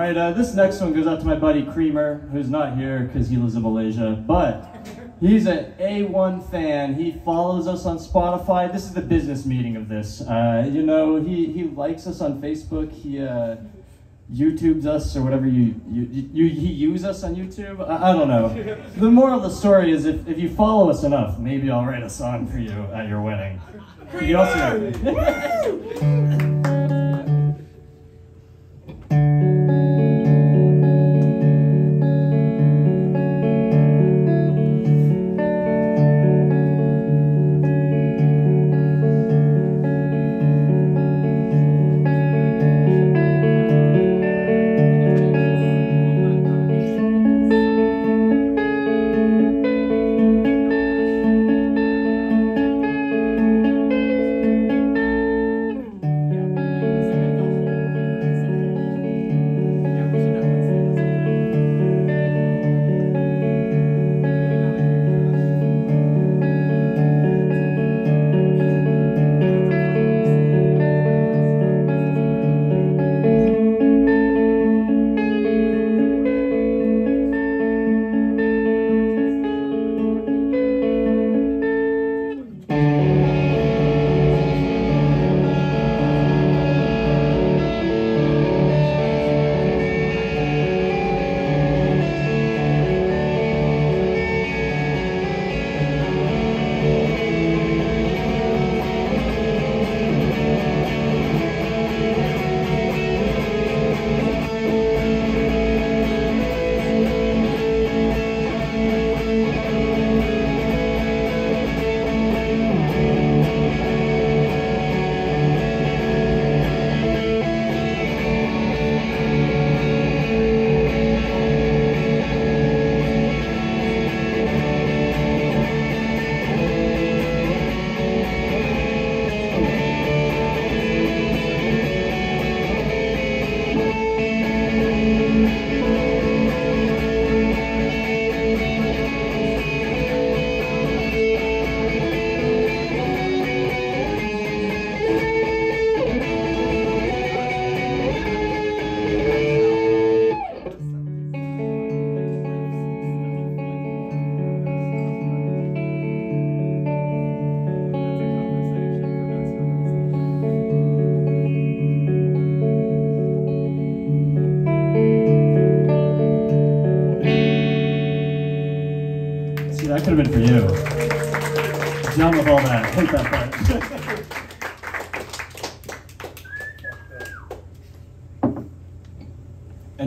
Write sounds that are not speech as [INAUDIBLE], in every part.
right, uh, this next one goes out to my buddy Creamer, who's not here because he lives in Malaysia, but he's an A1 fan. He follows us on Spotify. This is the business meeting of this. Uh, you know, he, he likes us on Facebook. He uh, YouTubes us or whatever you, you, you, he use us on YouTube. I, I don't know. The moral of the story is if, if you follow us enough, maybe I'll write a song for you at your wedding. You also- [LAUGHS] [LAUGHS]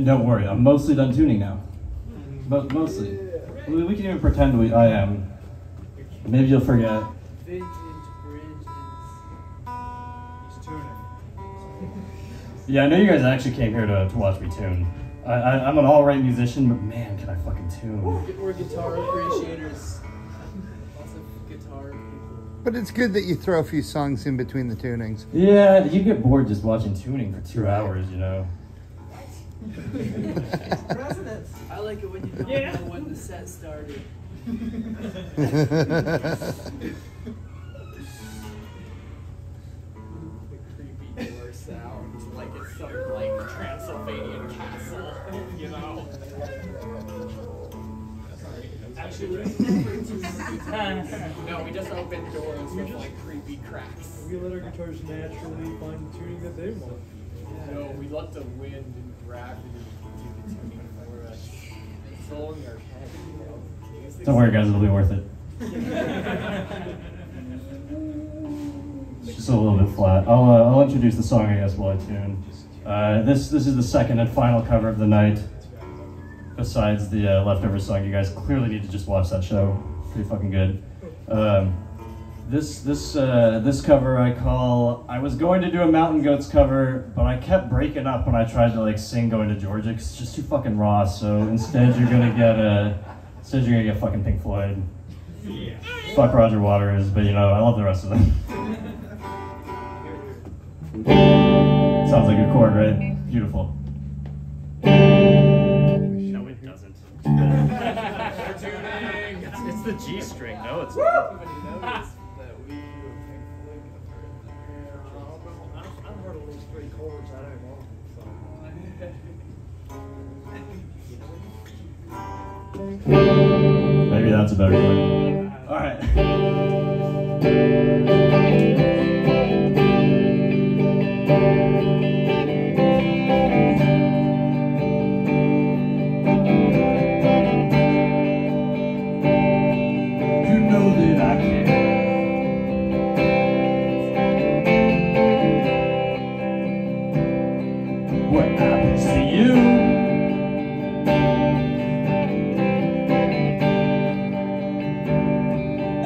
and don't worry, I'm mostly done tuning now. But mostly. We, we can even pretend we I am. Maybe you'll forget. Vintage bridges. He's tuning. Yeah, I know you guys actually came here to, to watch me tune. I, I, I'm an alright musician, but man, can I fucking tune. We're guitar appreciators. Lots of guitar people. But it's good that you throw a few songs in between the tunings. Yeah, you get bored just watching tuning for two hours, you know. I like it when you don't know when the set started. the creepy door sounds like it's some like Transylvanian castle, you know. Actually, no, we just open doors with like creepy cracks. We let our guitars naturally find the tuning that they want. No, we let the wind Don't worry, guys, it'll be worth it. It's just a little bit flat. I'll, uh, I'll introduce the song, I guess, while I tune. Uh, this, this is the second and final cover of the night. Besides the uh, leftover song, you guys clearly need to just watch that show. Pretty fucking good. Um, this this uh, this cover I call. I was going to do a Mountain Goats cover, but I kept breaking up when I tried to like sing "Going to Georgia" 'cause it's just too fucking raw. So instead, you're gonna get a. Instead, you're gonna get fucking Pink Floyd. Fuck Roger Waters, but you know I love the rest of them. Sounds like a chord, right? Beautiful. No, it doesn't. it's, [LAUGHS] it's the G string. No, it's not. I don't so. Maybe that's a better one. All right.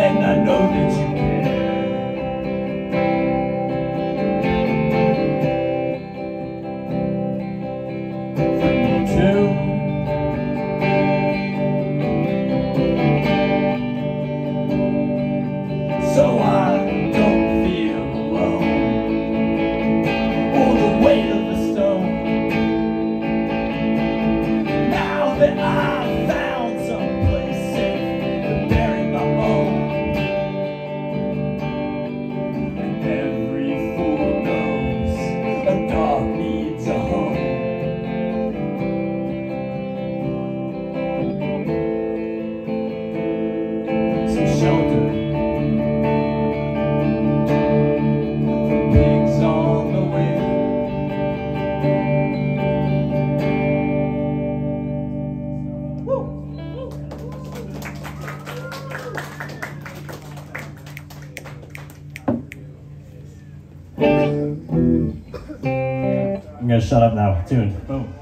and I know that you can. I'm gonna shut up now. Tune. Boom.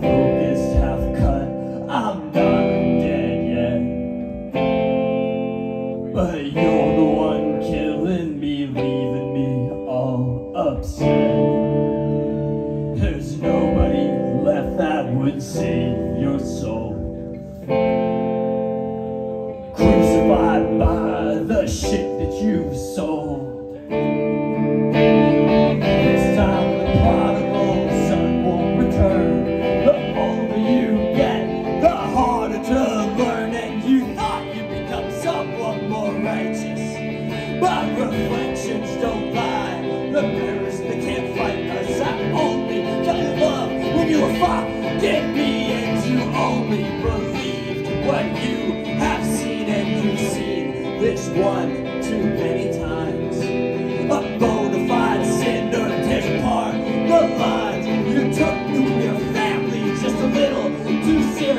this half cut. I'm not dead yet. But you're the one killing me, leaving me all upset. There's nobody left that would save your soul. Crucified by the shit that you sold.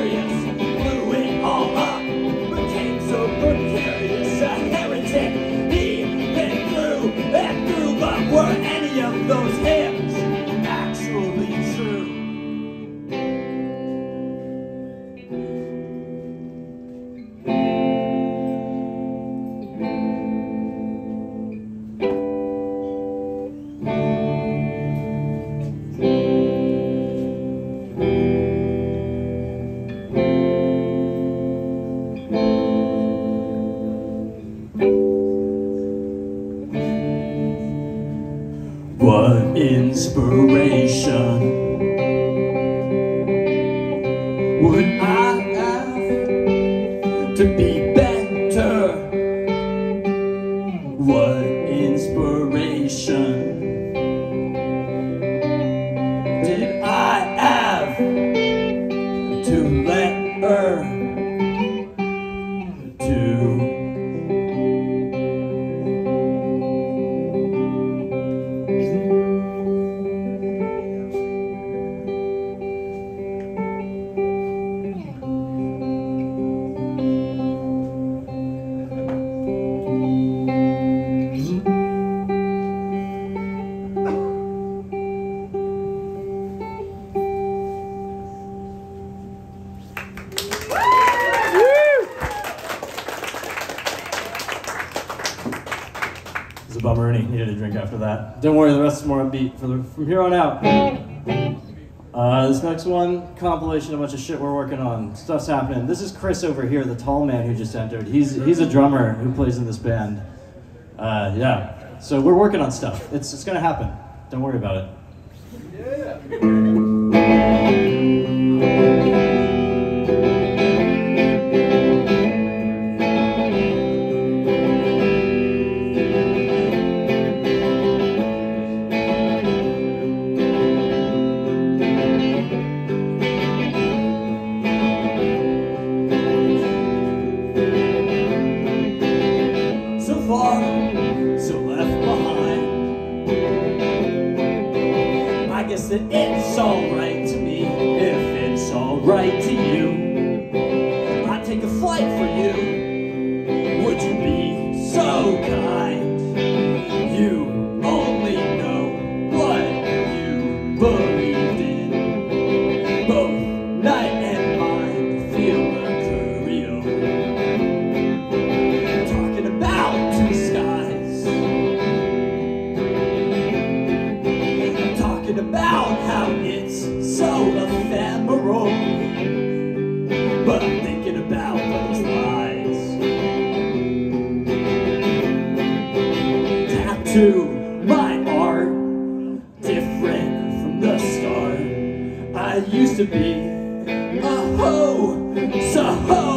experience. bummer, and he needed a drink after that. Don't worry, the rest is more upbeat for the, from here on out. Uh, this next one, compilation, a bunch of shit we're working on. Stuff's happening. This is Chris over here, the tall man who just entered. He's he's a drummer who plays in this band. Uh, yeah. So we're working on stuff. It's it's gonna happen. Don't worry about it. Yeah. to my art Different from the start I used to be a ho, so ho.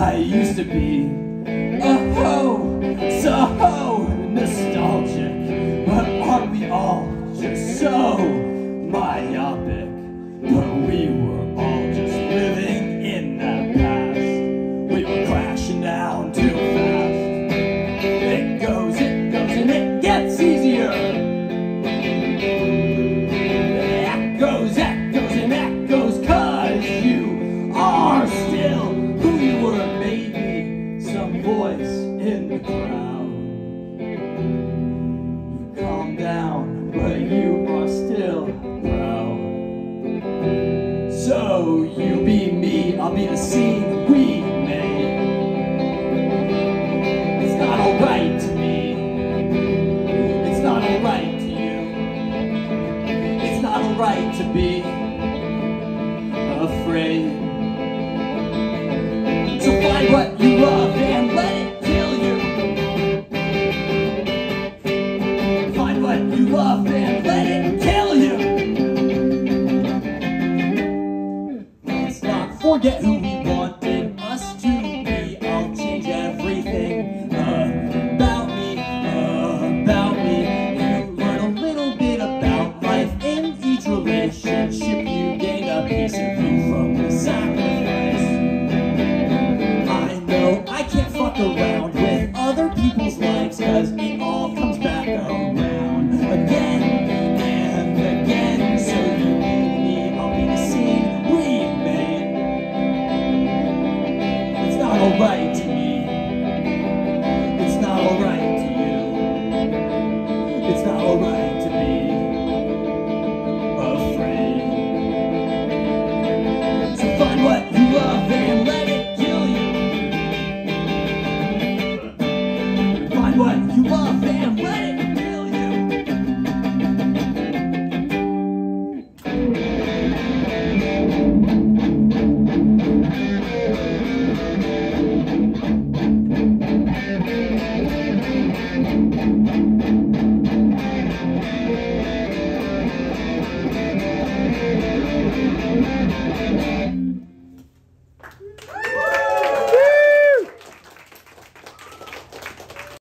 I used to be. I'm in a sea what you want?